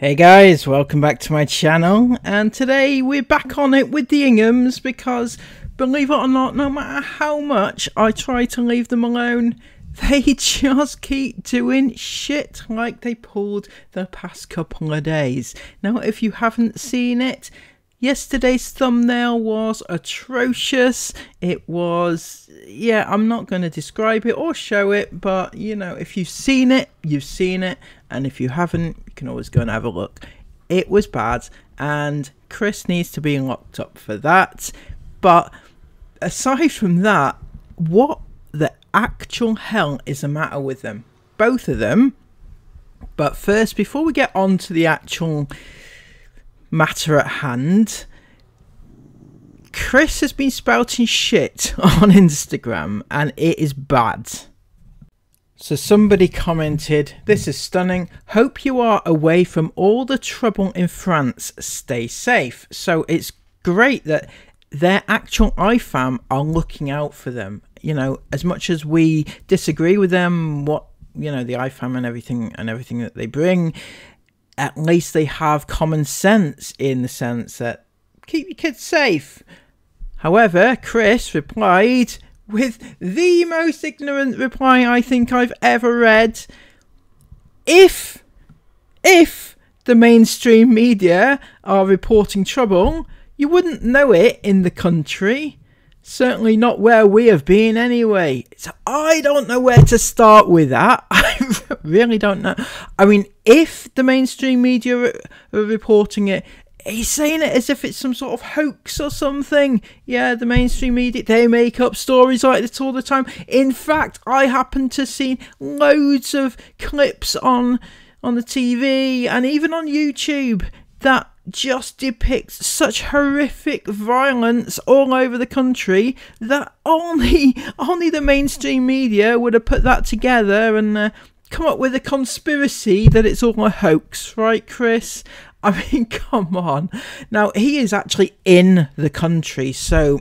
Hey guys, welcome back to my channel, and today we're back on it with the Inghams because, believe it or not, no matter how much I try to leave them alone, they just keep doing shit like they pulled the past couple of days. Now, if you haven't seen it, Yesterday's thumbnail was atrocious. It was, yeah, I'm not going to describe it or show it, but you know, if you've seen it, you've seen it, and if you haven't, you can always go and have a look. It was bad, and Chris needs to be locked up for that. But aside from that, what the actual hell is the matter with them? Both of them. But first, before we get on to the actual matter at hand. Chris has been spouting shit on Instagram and it is bad. So somebody commented, This is stunning. Hope you are away from all the trouble in France. Stay safe. So it's great that their actual IFAM are looking out for them. You know, as much as we disagree with them, what you know, the IFAM and everything and everything that they bring, at least they have common sense in the sense that keep your kids safe. However, Chris replied with the most ignorant reply I think I've ever read. If, if the mainstream media are reporting trouble, you wouldn't know it in the country. Certainly not where we have been anyway. So I don't know where to start with that. I really don't know. I mean, if the mainstream media are reporting it, he's saying it as if it's some sort of hoax or something. Yeah, the mainstream media, they make up stories like this all the time. In fact, I happen to see loads of clips on on the TV and even on YouTube that just depicts such horrific violence all over the country that only only the mainstream media would have put that together and uh, come up with a conspiracy that it's all a hoax, right, Chris? I mean, come on. Now, he is actually in the country, so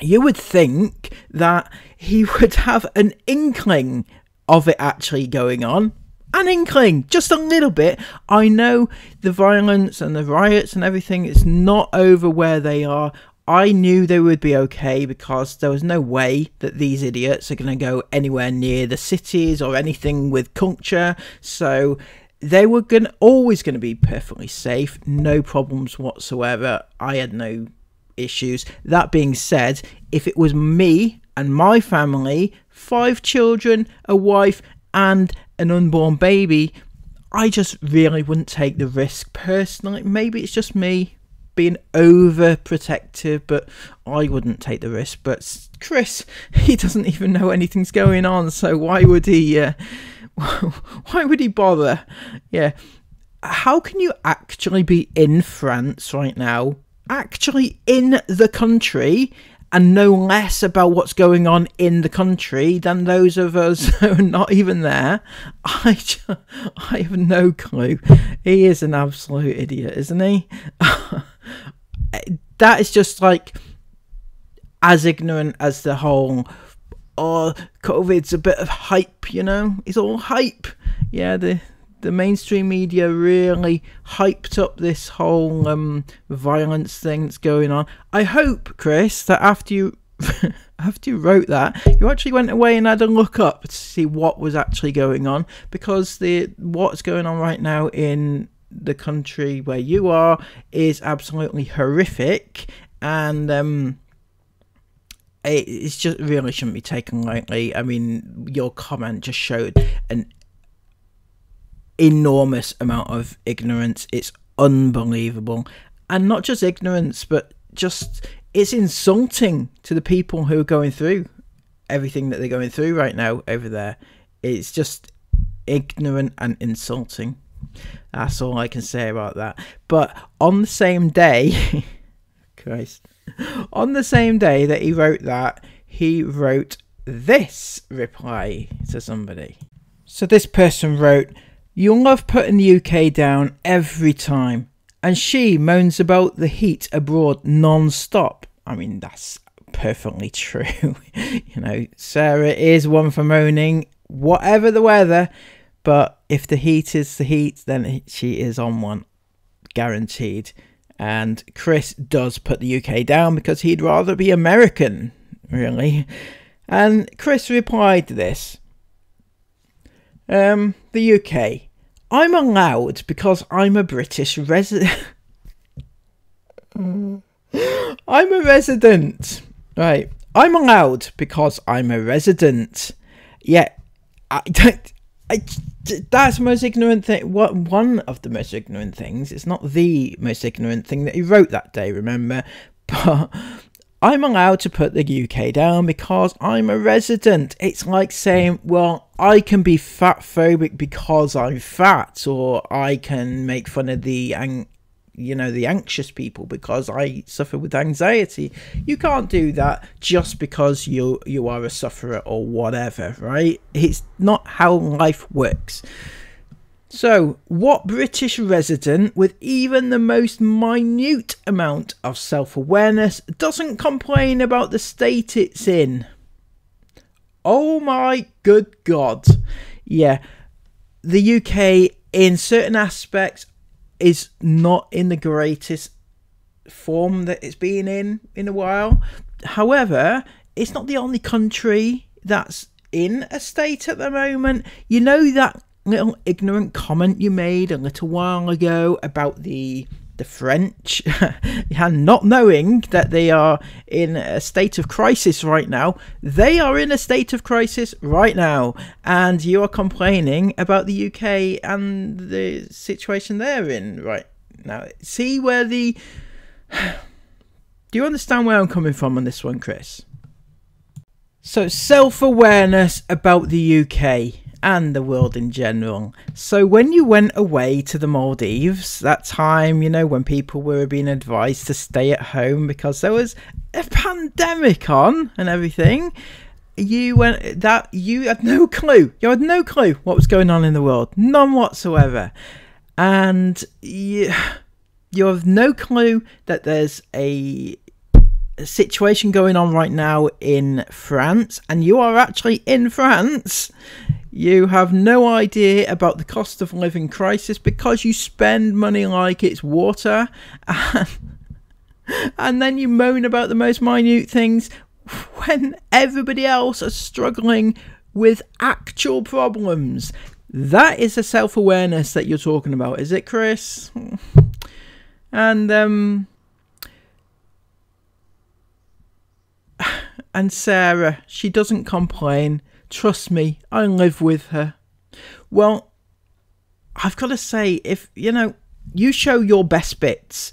you would think that he would have an inkling of it actually going on an inkling, just a little bit. I know the violence and the riots and everything is not over where they are. I knew they would be okay because there was no way that these idiots are going to go anywhere near the cities or anything with culture. So they were going always going to be perfectly safe, no problems whatsoever. I had no issues. That being said, if it was me and my family, five children, a wife, and an unborn baby, I just really wouldn't take the risk personally. Maybe it's just me being overprotective, but I wouldn't take the risk. But Chris, he doesn't even know anything's going on, so why would he? Uh, why would he bother? Yeah. How can you actually be in France right now? Actually in the country and know less about what's going on in the country than those of us who are not even there. I, just, I have no clue. He is an absolute idiot, isn't he? that is just like as ignorant as the whole oh COVID's a bit of hype, you know? It's all hype. Yeah, the the mainstream media really hyped up this whole um, violence thing that's going on. I hope, Chris, that after you after you wrote that, you actually went away and had a look up to see what was actually going on because the what's going on right now in the country where you are is absolutely horrific and um it, it's just really shouldn't be taken lightly. I mean, your comment just showed an enormous amount of ignorance. It's unbelievable. And not just ignorance, but just it's insulting to the people who are going through everything that they're going through right now over there. It's just ignorant and insulting. That's all I can say about that. But on the same day, Christ, on the same day that he wrote that, he wrote this reply to somebody. So this person wrote, You'll love putting the UK down every time. And she moans about the heat abroad non stop. I mean, that's perfectly true. you know, Sarah is one for moaning, whatever the weather. But if the heat is the heat, then she is on one, guaranteed. And Chris does put the UK down because he'd rather be American, really. And Chris replied to this um, The UK. I'm allowed because I'm a British resident. I'm a resident. Right. I'm allowed because I'm a resident. Yeah. I don't. I, that's the most ignorant thing. What one of the most ignorant things? It's not the most ignorant thing that he wrote that day. Remember, but I'm allowed to put the UK down because I'm a resident. It's like saying, well, I can be fat phobic because I'm fat, or I can make fun of the you know the anxious people because I suffer with anxiety. You can't do that just because you you are a sufferer or whatever, right? It's not how life works. So, what British resident with even the most minute amount of self awareness doesn't complain about the state it's in? Oh my good god. Yeah, the UK in certain aspects is not in the greatest form that it's been in in a while. However, it's not the only country that's in a state at the moment. You know that little ignorant comment you made a little while ago about the the French and not knowing that they are in a state of crisis right now. They are in a state of crisis right now, and you are complaining about the UK and the situation they're in right now. See where the. Do you understand where I'm coming from on this one, Chris? So, self awareness about the UK and the world in general. So, when you went away to the Maldives, that time, you know, when people were being advised to stay at home because there was a pandemic on and everything, you went that you had no clue. You had no clue what was going on in the world, none whatsoever, and you you have no clue that there's a situation going on right now in France, and you are actually in France. You have no idea about the cost of living crisis because you spend money like it's water and, then you moan about the most minute things when everybody else is struggling with actual problems. That is the self awareness that you're talking about, is it, Chris? And, um, and Sarah, she doesn't complain. Trust me, I live with her. Well, I've got to say, if you know, you show your best bits,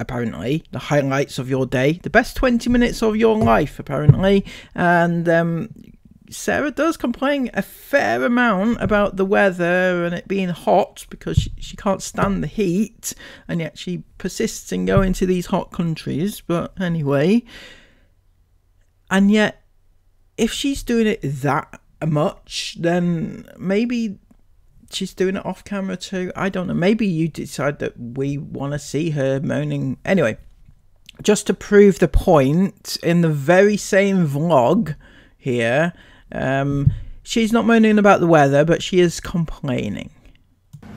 apparently, the highlights of your day, the best 20 minutes of your life, apparently, and um, Sarah does complain a fair amount about the weather and it being hot because she, she can't stand the heat, and yet she persists in going to these hot countries. But anyway, and yet if she's doing it that much, then maybe she's doing it off camera too. I don't know. Maybe you decide that we want to see her moaning. Anyway, just to prove the point, in the very same vlog here, um, she's not moaning about the weather, but she is complaining.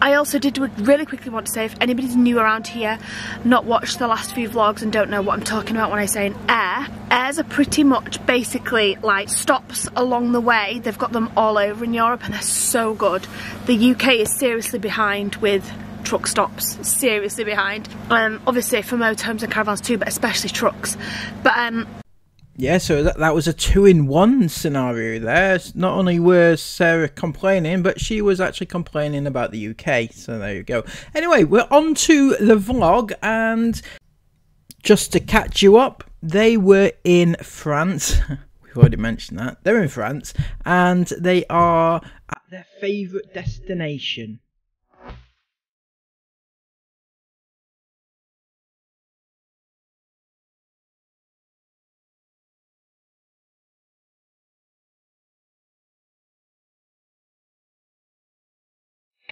I also did really quickly want to say if anybody's new around here, not watched the last few vlogs and don't know what I'm talking about when I say an aire, aires are pretty much basically like stops along the way. They've got them all over in Europe and they're so good. The UK is seriously behind with truck stops, seriously behind. Um, obviously for motorhomes and caravans too, but especially trucks. But um, yeah, so that, that was a two in one scenario there. Not only was Sarah complaining, but she was actually complaining about the UK. So there you go. Anyway, we're on to the vlog, and just to catch you up, they were in France. We've already mentioned that. They're in France, and they are at their favourite destination.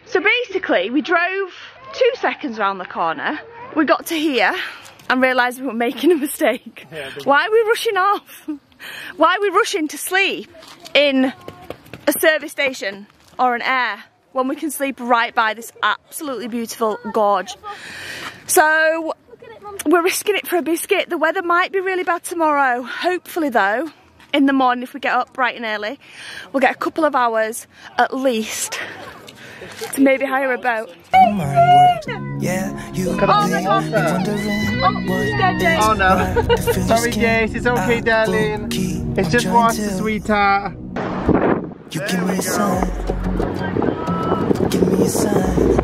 So basically, we drove two seconds around the corner. We got to here and realised we were making a mistake. Yeah, Why are we rushing off? Why are we rushing to sleep in a service station or an aire when we can sleep right by this absolutely beautiful gorge. So we're risking it for a biscuit. The weather might be really bad tomorrow. Hopefully though, in the morning if we get up bright and early, we'll get a couple of hours at least to maybe hire a boat. Oh yeah, you Oh my gosh. Oh, oh no. Sorry, Jace. It's okay, darling. It's just water, sweetheart. You give me a sign. Give me a sign.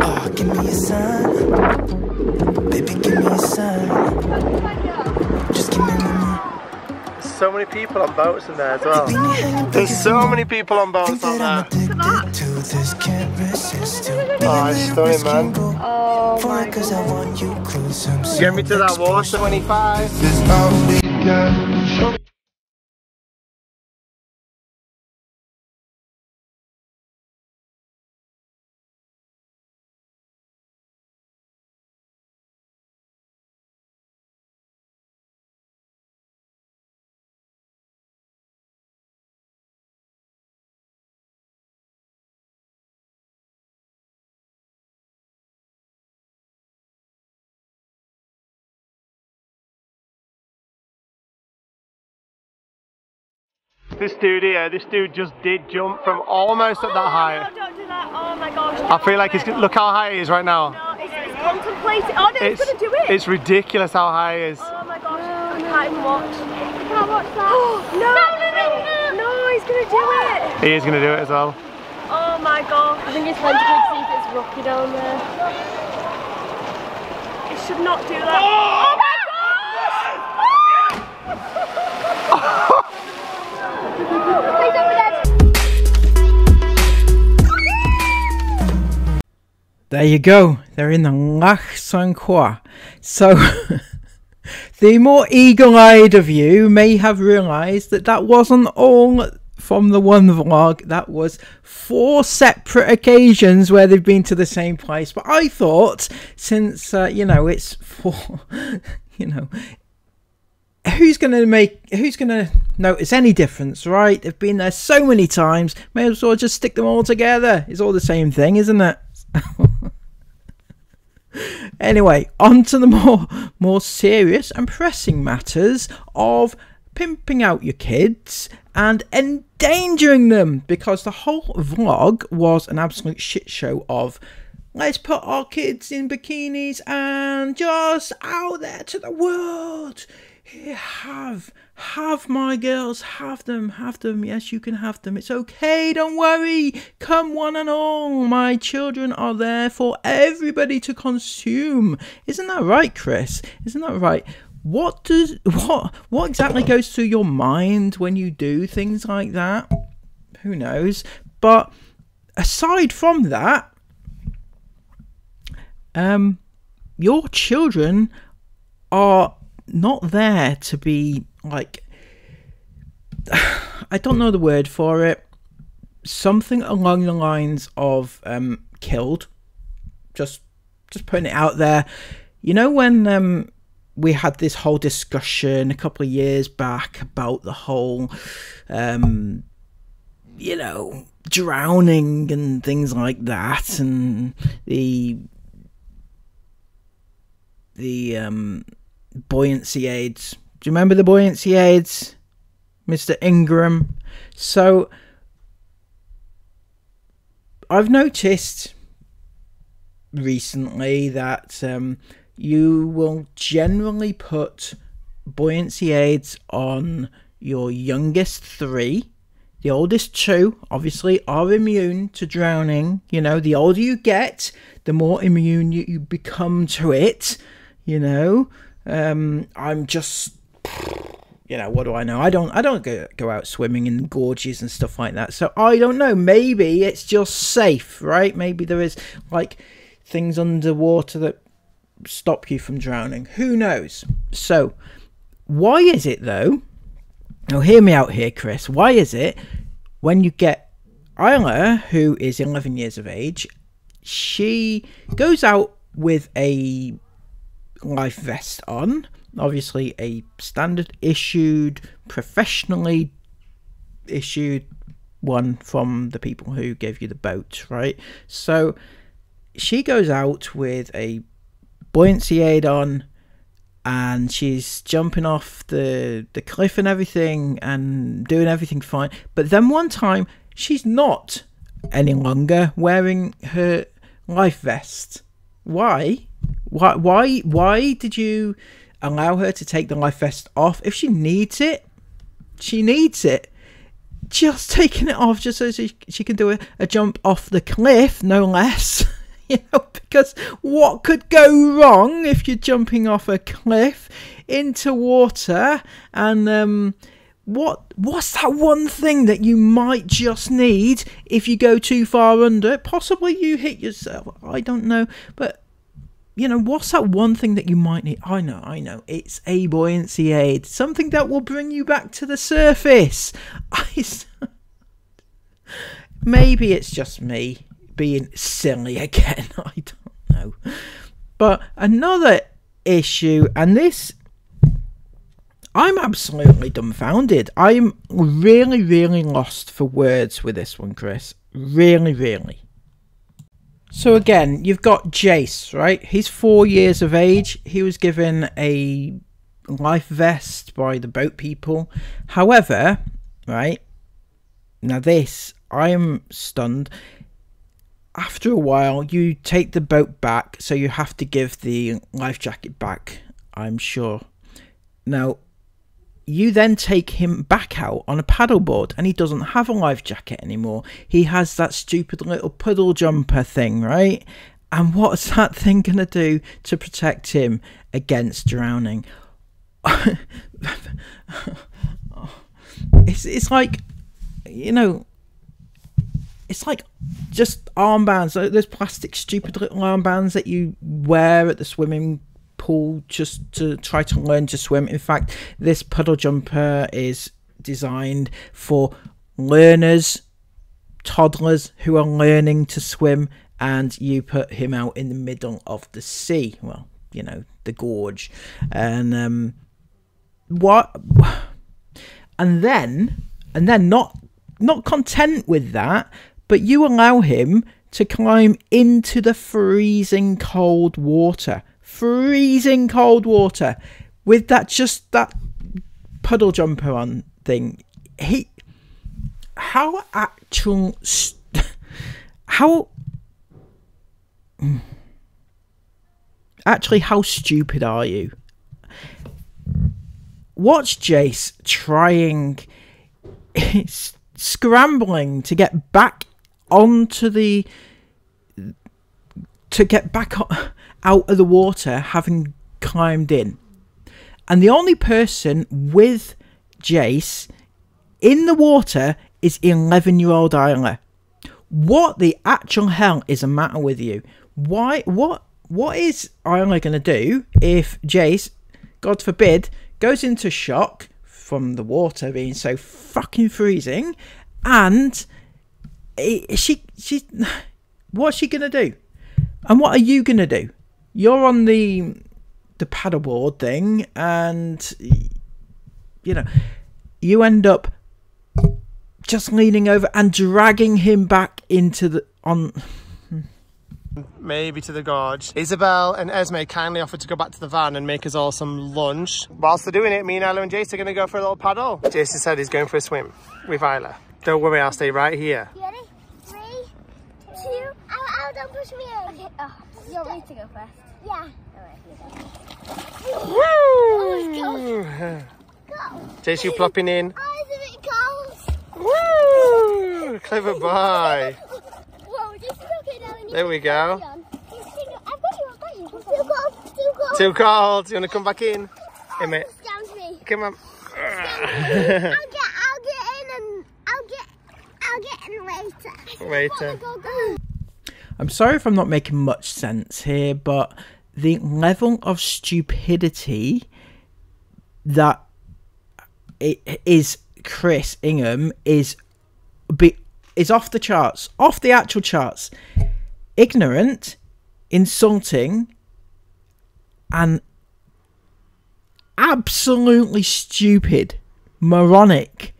Oh, give me a sign. Baby, give me a sign. Just give me one So many people on boats in there as well. There's so many people on boats Think on there. I'm this, can't resist to be Oh, a little stunning, risk man. go Oh for my it 'cause I want you close. I'm so Get me to that water. 25. This all we got. Show me This dude here, this dude just did jump from almost at that height. don't do that. Oh my gosh. I feel like he's, look how high he is right now. No, it's, it's contemplating. Oh no, he's gonna do it. it's ridiculous how high he is. Oh my gosh, I can't even watch. I can't watch that. no, no, no, no, no, he's gonna do it. He is going to do it as well. Oh my gosh. I think it's time to go see if it's rocky down there. It should not do that. Oh, oh my There you go. They're in the Lac Saint Croix. So, the more eagle eyed of you may have realised that that wasn't all from the one vlog. That was four separate occasions where they've been to the same place. But I thought, since, uh, you know, it's four, you know, who's going to make who's going to notice any difference right they've been there so many times may as well just stick them all together it's all the same thing isn't it anyway on to the more more serious and pressing matters of pimping out your kids and endangering them because the whole vlog was an absolute shit show of let's put our kids in bikinis and just out there to the world. Here, have have my girls have them have them. Yes you can have them. It's okay don't worry. Come one and all. My children are there for everybody to consume. Isn't that right chris? Isn't that right? What does what what exactly goes through your mind when you do things like that? Who knows? But aside from that um your children are not there to be like I don't know the word for it. Something along the lines of um killed. Just just putting it out there. You know when um we had this whole discussion a couple of years back about the whole um you know drowning and things like that and the the um buoyancy aids. Do you remember the buoyancy aids, Mr. Ingham? So I've noticed recently that um, you will generally put buoyancy aids on your youngest three. The oldest two, obviously, are immune to drowning. You know, the older you get, the more immune you, you become to it. You know, um, I'm just, you know, what do I know? I don't, I don't go go out swimming in gorges and stuff like that. So I don't know. Maybe it's just safe, right? Maybe there is like things underwater that stop you from drowning. Who knows? So, why is it though? Now, hear me out here, Chris. Why is it when you get Isla, who is 11 years of age, she goes out with a life vest on, obviously a standard issued, professionally issued one from the people who gave you the boat, right? So she goes out with a buoyancy aid on and she's jumping off the the cliff and everything and doing everything fine. But then one time she's not any longer wearing her life vest. Why? Why why why did you allow her to take the life vest off if she needs it? She needs it. Just taking it off just so she, she can do a, a jump off the cliff, no less. you know, because what could go wrong if you're jumping off a cliff into water and um what what's that one thing that you might just need if you go too far under possibly you hit yourself i don't know but you know what's that one thing that you might need i know i know it's a buoyancy aid something that will bring you back to the surface i maybe it's just me being silly again. I don't know. But another issue, and this, I'm absolutely dumbfounded. I'm really, really lost for words with this one, Chris. Really, really. So again, you've got Jace, right? He's four years of age. He was given a life vest by the boat people. However, right now, this I'm stunned after a while, you take the boat back, so you have to give the life jacket back, I'm sure. Now, you then take him back out on a paddleboard, and he doesn't have a life jacket anymore. He has that stupid little puddle jumper thing, right? And what's that thing going to do to protect him against drowning? it's, it's like, you know, it's like just armbands. Those plastic, stupid little armbands that you wear at the swimming pool just to try to learn to swim. In fact, this puddle jumper is designed for learners, toddlers who are learning to swim, and you put him out in the middle of the sea. Well, you know, the gorge. And um what and then and then not not content with that, but you allow him to climb into the freezing cold water. Freezing cold water with that just that puddle jumper on thing. He how actual st- how actually how stupid are you? Watch Jace trying scrambling to get back onto the to get back o- out of the water having climbed in. And the only person with jace in the water is 11 year old isla. What the actual hell is the matter with you? Why what what is isla going to do if jace god forbid goes into shock from the water being so fucking freezing and she she what's she gonna do? And what are you gonna do you're on the the paddleboard thing and you know you end up just leaning over and dragging him back into the on maybe to the gorge. Isabelle and Esme kindly offered to go back to the van and make us all some lunch. Whilst they're doing it, me and Isla and Jason are going to go for a little paddle. Jason said he's going for a swim with Isla. Don't worry, I'll stay right here. You ready? Three, two, ow, ow, don't push me in. Okay, oh, you want me to go first? Yeah. Alright, you go. Woo! Go. Jason, you plopping in. Oh, it's a bit. Woo! Clever boy. Whoa, this is okay now. There we go. on. Just hang on. I've got you, I've got you. Too cold, too cold. Too cold. You want to come back in? Hey, mate. Me. Come on. I'll get, I'll get in and I'll get, I'll get in later. Later. Go, go. I'm sorry if I'm not making much sense here, but the level of stupidity that it is Chris Ingham is be, is off the charts, off the actual charts. Ignorant, insulting, and absolutely stupid, moronic.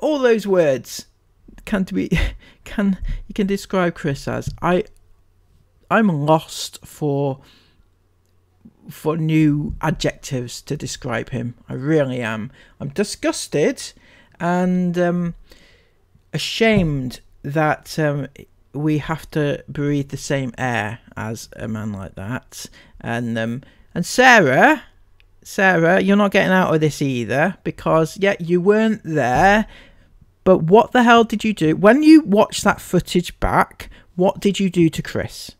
All those words can be can you can describe Chris as I I'm lost for for new adjectives to describe him. I really am. I'm disgusted and um, ashamed that um, we have to breathe the same air as a man like that. And um, and Sarah, Sarah, you're not getting out of this either because yeah, you weren't there. But what the hell did you do when you watched that footage back? What did you do to Chris?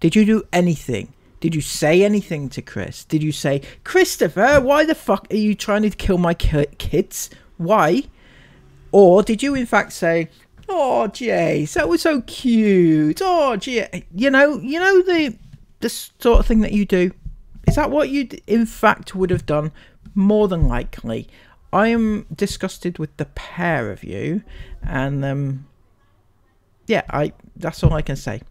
Did you do anything? Did you say anything to Chris? Did you say, Christopher, why the fuck are you trying to kill my kids? Why? Or did you in fact say, "Oh, Jace, that was so cute. Oh, Jay, you know, you know the the sort of thing that you do. Is that what you in fact would have done? More than likely. I am disgusted with the pair of you, and um, yeah, I that's all I can say.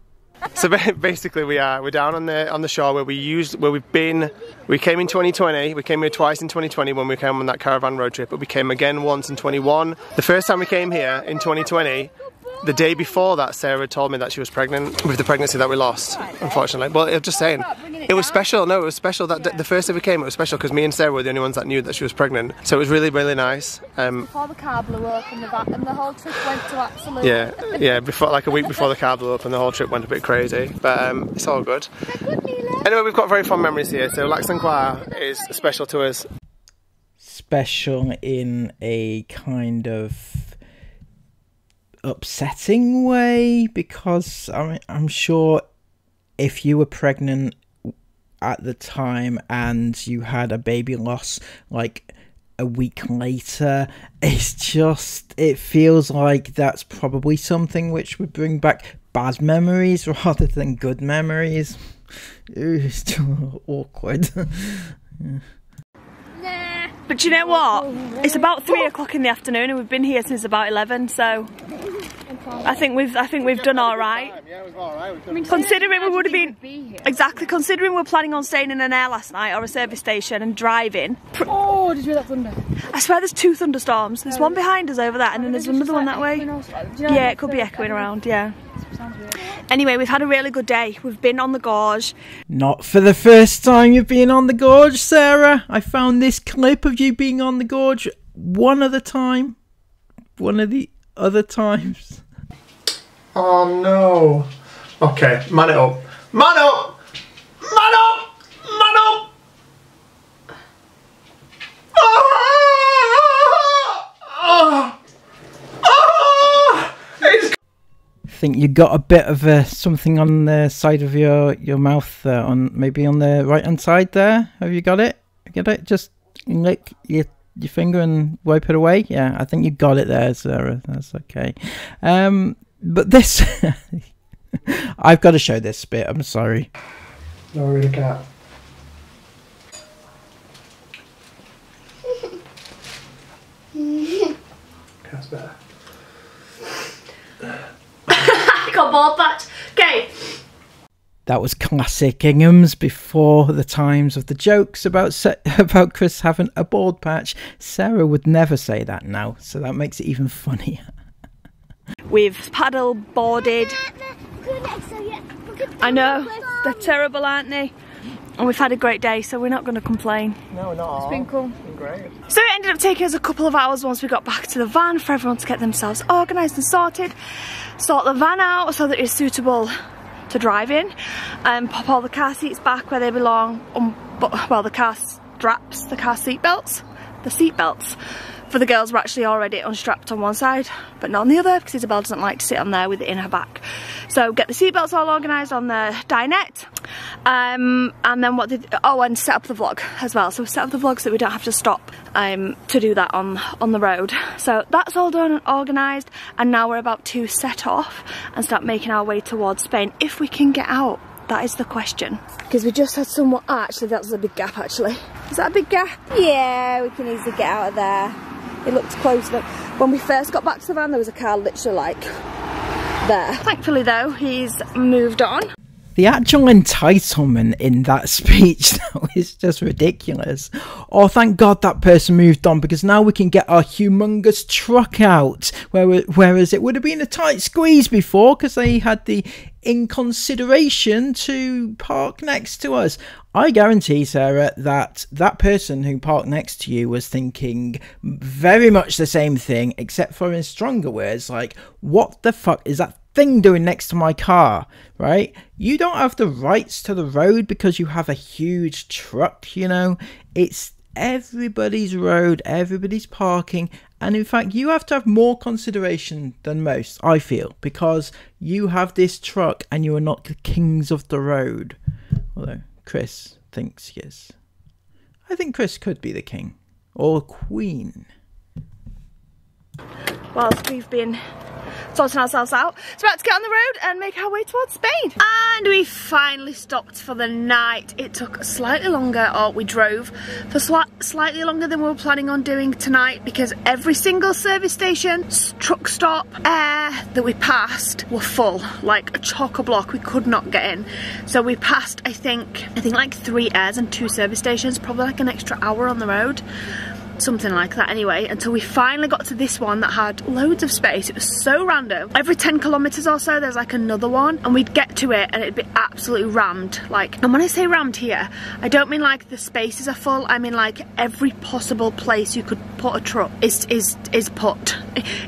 So basically, we are we're down on the on the shore where we used where we've been. We came in 2020. We came here twice in 2020 when we came on that caravan road trip, but we came again once in 21. The first time we came here in 2020. The day before that, Sarah told me that she was pregnant with the pregnancy that we lost, unfortunately. Well, I'm just saying, it was special. No, it was special that d- the first day we came, it was special because me and Sarah were the only ones that knew that she was pregnant. So it was really, really nice. Um, Before the car blew up and the, va- and the whole trip went to absolute. yeah, yeah. Before, like a week before the car blew up, and the whole trip went a bit crazy. But um, it's all good. Anyway, we've got very fond memories here. So Lac Saint Croix is special to us. special in a kind of upsetting way because I mean, I'm sure if you were pregnant at the time and you had a baby loss like a week later it's just it feels like that's probably something which would bring back bad memories rather than good memories. It's just awkward But you know what? It's about three o'clock in the afternoon, and we've been here since about eleven. So I think we've I think we've done all right. Yeah, it was all right. Considering we would have been exactly considering we are planning on staying in an aire last night or a service station and driving. Oh, did you hear that thunder? I swear there's two thunderstorms. There's one behind us over that, and then there's another one that way. Yeah, it could be echoing around. Yeah. Anyway, we've had a really good day. We've been on the gorge. Not for the first time you've been on the gorge, Sarah. I found this clip of you being on the gorge one other time. One of the other times. Oh no. Okay, man it up. Man up! Man up! Man up! Ah! Ah! Ah! It's I think you got a bit of uh, something on the side of your, your mouth there, on maybe on the right hand side there. Have you got it? Get it? Just lick your your finger and wipe it away. Yeah, I think you got it there, Sarah. That's okay. Um, but this, I've got to show this bit. I'm sorry. No, really cat. Cat's better. I got ball. Okay. That was classic Ingham's before the times of the jokes about Sa- about Chris having a bald patch. Sarah would never say that now, so that makes it even funnier. We've paddle boarded. I know they're terrible, aren't they? And we've had a great day, so we're not going to complain. No, not all. Been cool. Been great. So it ended up taking us a couple of hours once we got back to the van for everyone to get themselves organised and sorted. Sort the van out so that it's suitable to drive in. And pop all the car seats back where they belong. Um, but, well, the car straps, the car seat belts, the seat belts. For the girls were actually already unstrapped on one side, but not on the other because Isabelle doesn't like to sit on there with it in her back. So get the seatbelts all organised on the dinette. Um, and then what did, oh, and set up the vlog as well. So set up the vlog so we don't have to stop um, to do that on, on the road. So that's all done and organised. And now we're about to set off and start making our way towards Spain if we can get out. That is the question. Because we just had someone, oh, actually that was a big gap actually. Is that a big gap? Yeah, we can easily get out of there. It looked close enough. When we first got back to the van there was a car literally like there. Thankfully though, he's moved on. the actual entitlement in that speech though is just ridiculous. Oh, thank God that person moved on because now we can get our humongous truck out. Whereas it would have been a tight squeeze before because they had the inconsideration to park next to us. I guarantee, Sarah, that that person who parked next to you was thinking very much the same thing, except for in stronger words, like, what the fuck is that thing doing next to my car, right? You don't have the rights to the road because you have a huge truck, you know? It's everybody's road, everybody's parking, and in fact, you have to have more consideration than most, I feel, because you have this truck and you are not the kings of the road. Although, Chris thinks yes. I think Chris could be the king or queen. Whilst we've been sorting ourselves out. It's about to get on the road and make our way towards Spain. And we finally stopped for the night. It took slightly longer, or we drove for slightly longer than we were planning on doing tonight because every single service station, truck stop, aire that we passed were full, like a chock-a-block. We could not get in. So we passed, I think, I think like three aires and two service stations, probably like an extra hour on the road something like that anyway until we finally got to this one that had loads of space. It was so random. Every 10 kilometers or so there's like another one and we'd get to it and it'd be absolutely rammed like and when I say rammed here I don't mean like the spaces are full I mean like every possible place you could put a truck is is is put.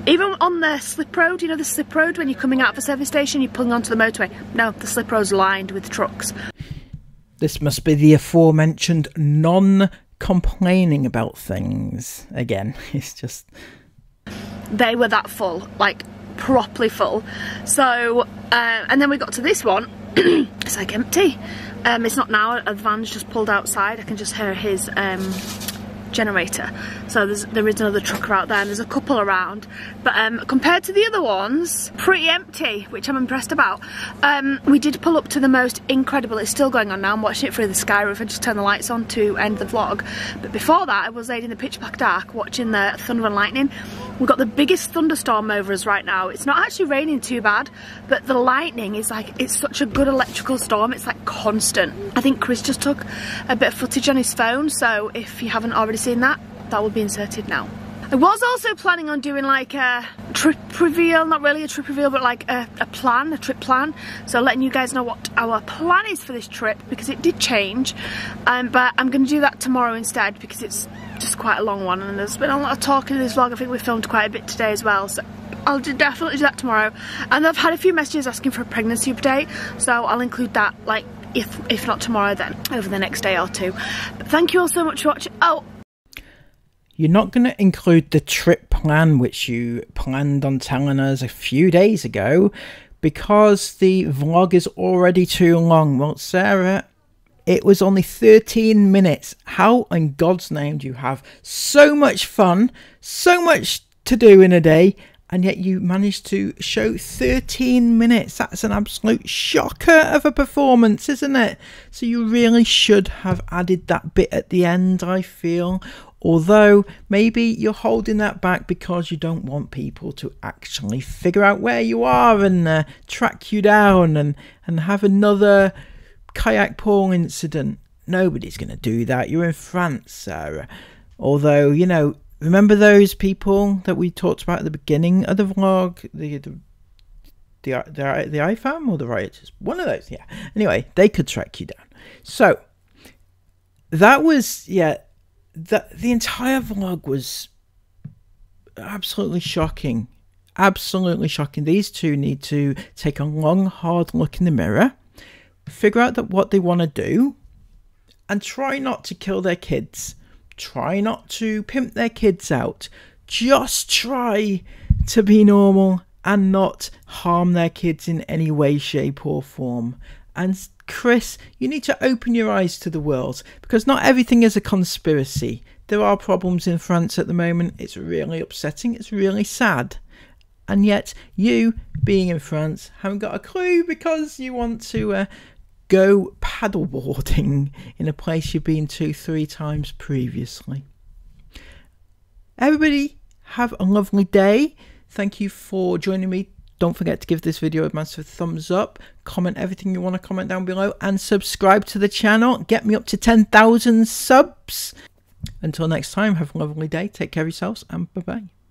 Even on the slip road you know the slip road when you're coming out of a service station you're pulling onto the motorway? No the slip road's lined with trucks. This must be the aforementioned non complaining about things again. It's just. They were that full, like properly full. So, uh, and then we got to this one, it's like empty. Um, it's not now, a van's just pulled outside. I can just hear his um, generator. So there's, there is another trucker out there and there's a couple around. But um, compared to the other ones, pretty empty, which I'm impressed about. Um, we did pull up to the most incredible, it's still going on now, I'm watching it through the sky roof, I just turned the lights on to end the vlog. But before that, I was laid in the pitch black dark watching the thunder and lightning. We've got the biggest thunderstorm over us right now. It's not actually raining too bad, but the lightning is like, it's such a good electrical storm. It's like constant. I think Chris just took a bit of footage on his phone. So if you haven't already seen that, that will be inserted now. I was also planning on doing like a trip reveal, not really a trip reveal, but like a, a, plan, a trip plan. So letting you guys know what our plan is for this trip because it did change. Um, but I'm going to do that tomorrow instead because it's just quite a long one and there's been a lot of talking in this vlog. I think we filmed quite a bit today as well. So I'll definitely do that tomorrow. And I've had a few messages asking for a pregnancy update. So I'll include that like if, if not tomorrow then over the next day or two. But thank you all so much for watching. Oh, you're not going to include the trip plan which you planned on telling us a few days ago because the vlog is already too long. Well, Sarah, it was only 13 minutes. How in God's name do you have so much fun, so much to do in a day, and yet you managed to show 13 minutes. That's an absolute shocker of a performance, isn't it? So you really should have added that bit at the end, I feel. Although maybe you're holding that back because you don't want people to actually figure out where you are and uh, track you down and, and have another kayak pool incident. Nobody's going to do that. You're in France, Sarah. Although, you know, Remember those people that we talked about at the beginning of the vlog? The the the the, the IFAM or the rioters? One of those, yeah. Anyway, they could track you down. So that was yeah. The the entire vlog was absolutely shocking. Absolutely shocking. These two need to take a long, hard look in the mirror, figure out that what they want to do, and try not to kill their kids try not to pimp their kids out. Just try to be normal and not harm their kids in any way, shape, or form. And Chris, you need to open your eyes to the world because not everything is a conspiracy. There are problems in France at the moment. It's really upsetting. It's really sad. And yet, you, being in France, haven't got a clue because you want to uh, go paddleboarding in a place you've been to three times previously. Everybody, have a lovely day. Thank you for joining me Don't forget to give this video a massive thumbs up, comment everything you want to comment down below, and subscribe to the channel. Get me up to 10,000 subs. Until next time, have a lovely day. Take care of yourselves, and bye bye.